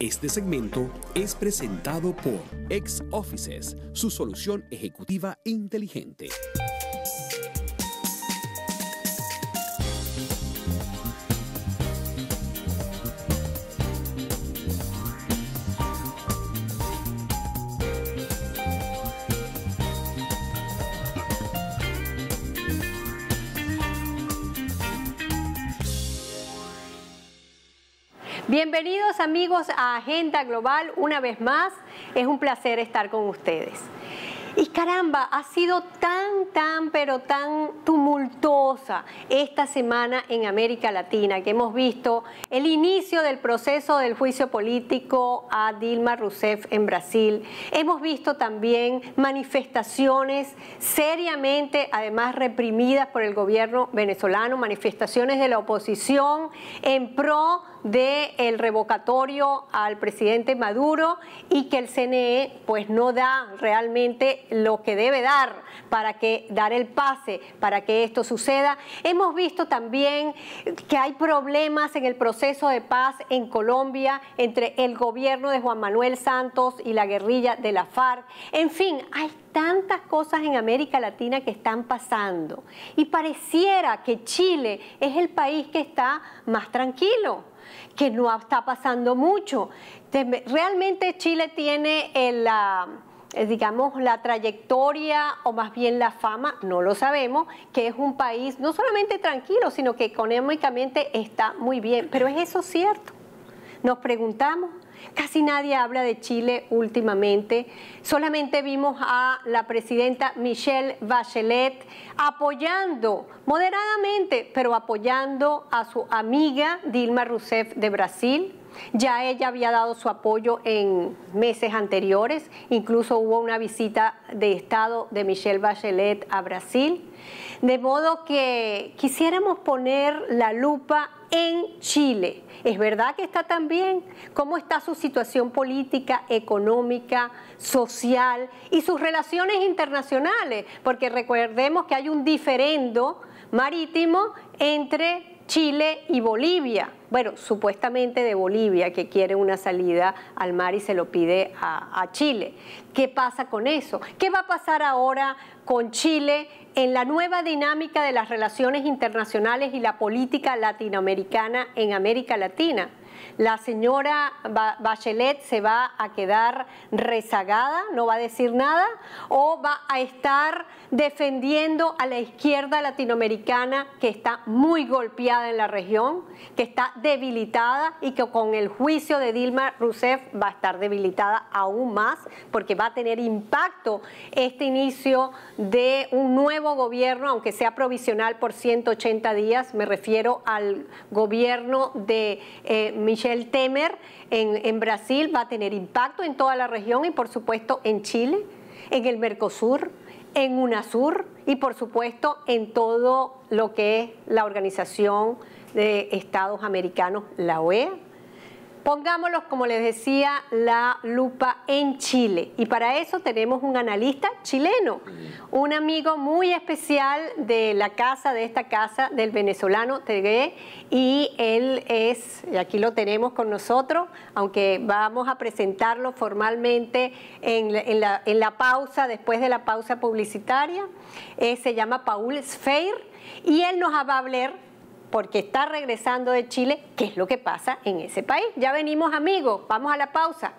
Este segmento es presentado por Ex Offices, su solución ejecutiva inteligente. Bienvenidos amigos a Agenda Global una vez más. Es un placer estar con ustedes. Y caramba, ha sido tan, tan, pero tan tumultuosa esta semana en América Latina, que hemos visto el inicio del proceso del juicio político a Dilma Rousseff en Brasil. Hemos visto también manifestaciones seriamente, además reprimidas por el gobierno venezolano, manifestaciones de la oposición en pro del revocatorio al presidente Maduro y que el CNE pues no da realmente lo que debe dar para que dar el pase para que esto suceda. Hemos visto también que hay problemas en el proceso de paz en Colombia entre el gobierno de Juan Manuel Santos y la guerrilla de la FARC. En fin, hay tantas cosas en América Latina que están pasando y pareciera que Chile es el país que está más tranquilo que no está pasando mucho. Realmente Chile tiene la eh, digamos, la trayectoria o más bien la fama, no lo sabemos, que es un país no solamente tranquilo, sino que económicamente está muy bien. Pero ¿es eso cierto? Nos preguntamos. Casi nadie habla de Chile últimamente. Solamente vimos a la presidenta Michelle Bachelet apoyando, moderadamente, pero apoyando a su amiga Dilma Rousseff de Brasil. Ya ella había dado su apoyo en meses anteriores, incluso hubo una visita de Estado de Michelle Bachelet a Brasil. De modo que quisiéramos poner la lupa en Chile. ¿Es verdad que está tan bien? ¿Cómo está su situación política, económica, social y sus relaciones internacionales? Porque recordemos que hay un diferendo marítimo entre Chile y Bolivia. Bueno, supuestamente de Bolivia, que quiere una salida al mar y se lo pide a, Chile. ¿Qué pasa con eso? ¿Qué va a pasar ahora con Chile en la nueva dinámica de las relaciones internacionales y la política latinoamericana en América Latina? La señora Bachelet se va a quedar rezagada, no va a decir nada, o va a estar defendiendo a la izquierda latinoamericana que está muy golpeada en la región, que está debilitada y que con el juicio de Dilma Rousseff va a estar debilitada aún más porque va a tener impacto este inicio de un nuevo gobierno, aunque sea provisional por 180 días, me refiero al gobierno de eh, Michel Temer en, Brasil, va a tener impacto en toda la región y por supuesto en Chile, en el Mercosur en UNASUR y por supuesto en todo lo que es la Organización de Estados Americanos, la OEA, Pongámoslo, como les decía, la lupa en Chile. Y para eso tenemos un analista chileno, un amigo muy especial de la casa, de esta casa, del venezolano Tegué. Y él es, y aquí lo tenemos con nosotros, aunque vamos a presentarlo formalmente en la, pausa, después de la pausa publicitaria. Eh, se llama Paul Sfeir y él nos va a hablar porque está regresando de Chile, ¿qué es lo que pasa en ese país? Ya venimos amigos, vamos a la pausa.